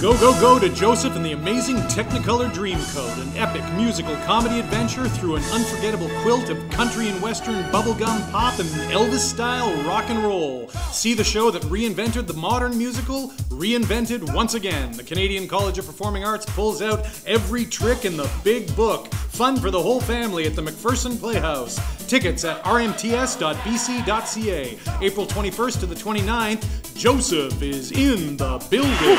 Go, go, go to Joseph and the Amazing Technicolor Dreamcoat, an epic musical comedy adventure through an unforgettable quilt of country and western bubblegum pop and Elvis style rock and roll. See the show that reinvented the modern musical, reinvented once again. The Canadian College of Performing Arts pulls out every trick in the big book. Fun for the whole family at the McPherson Playhouse. Tickets at rmts.bc.ca. April 21st to the 29th, Joseph is in the building.